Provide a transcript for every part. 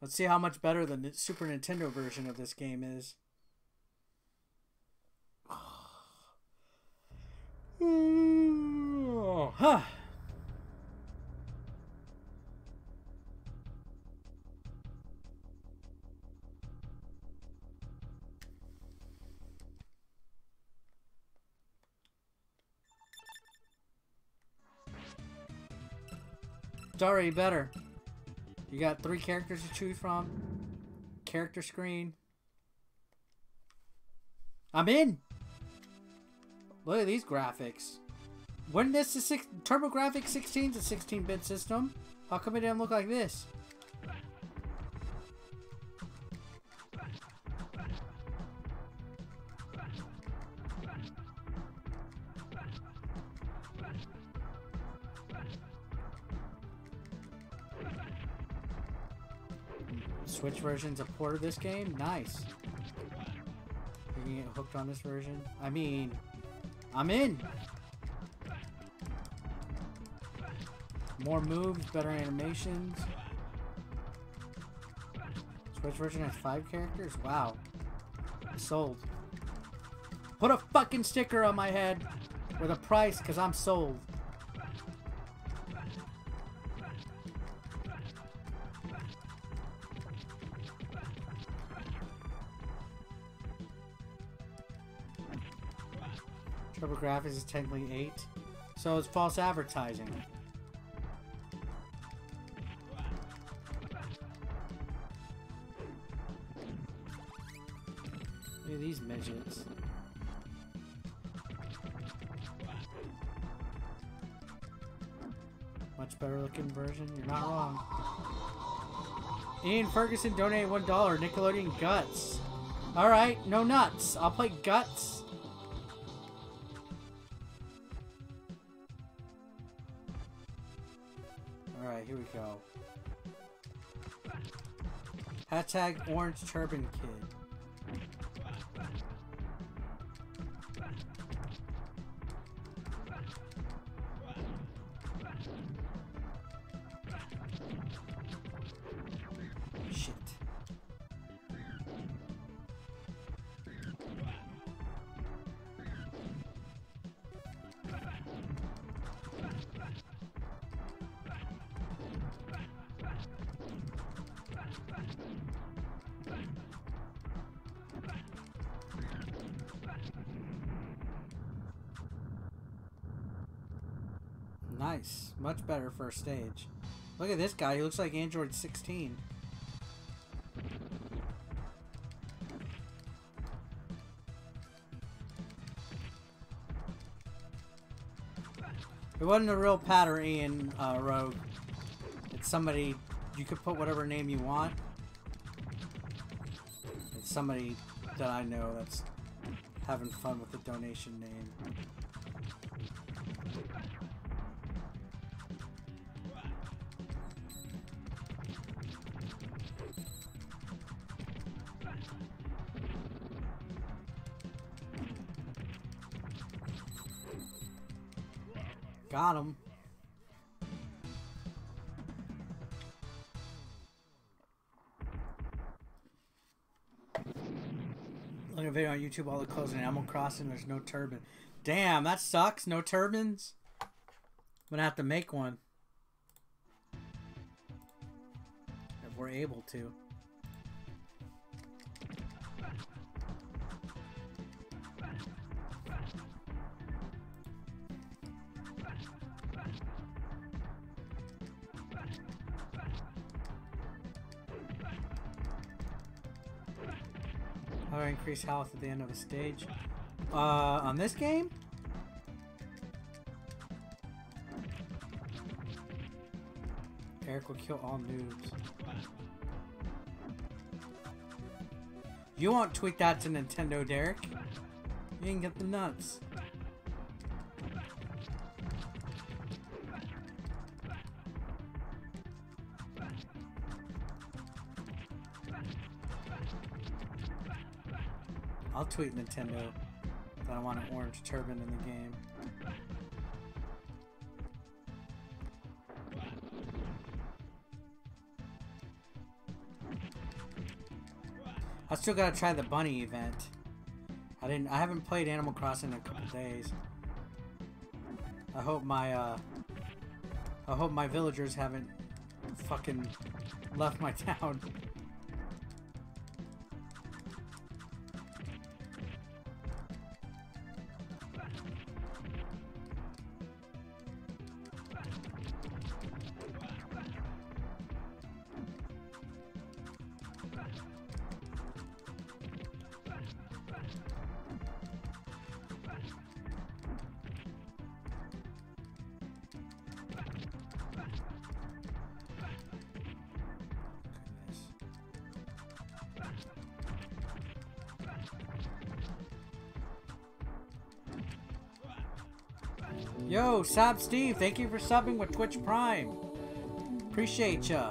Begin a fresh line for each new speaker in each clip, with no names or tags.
Let's see how much better the Super Nintendo version of this game is. huh. It's already better. You got three characters to choose from. Character screen. I'm in. Look at these graphics. When this is six TurboGrafx 16 is a 16-bit system, how come it didn't look like this? Switch version's a port of this game? Nice. You can get hooked on this version? I mean, I'm in! More moves, better animations. Switch version has five characters? Wow. Sold. Put a fucking sticker on my head with a price because I'm sold. TurboGrafx is technically 8. So it's false advertising. Look at these midgets. Much better looking version, you're not wrong. Ian Ferguson donated $1. Nickelodeon Guts. Alright, no nuts. I'll play Guts. Alright, here we go. Hashtag Orange Turban Kid. Nice. Much better first stage. Look at this guy. He looks like Android 16. It wasn't a real pattern, Ian uh, Rogue. It's somebody, you could put whatever name you want. It's somebody that I know that's having fun with the donation name. Got him. Look at a video on YouTube, all the clothes in Animal Crossing, there's no turban. Damn, that sucks. No turbans? I'm gonna have to make one. If we're able to. I increase health at the end of a stage? Uh, on this game? Eric will kill all noobs. You won't tweak that to Nintendo, Derek. You can get the nuts. I'll tweet Nintendo that I want an orange turban in the game. I still gotta try the bunny event. I didn't. I haven't played Animal Crossing in a couple days. I hope my uh, I hope my villagers haven't fucking left my town. Yo, Sob Steve, thank you for subbing with Twitch Prime. Appreciate ya.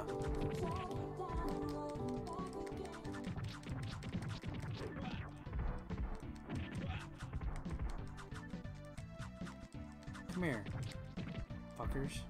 Come here, fuckers.